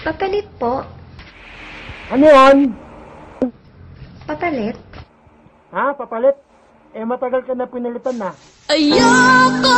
Papalit po. Ano yun? Papalit. Ha? Papalit? Eh, matagal ka na pinalitan na. Ayoko